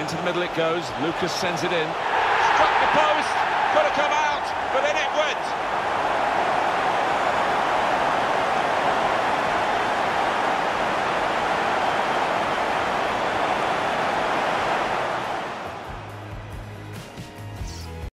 Into the middle it goes. Lucas sends it in. Struck the post.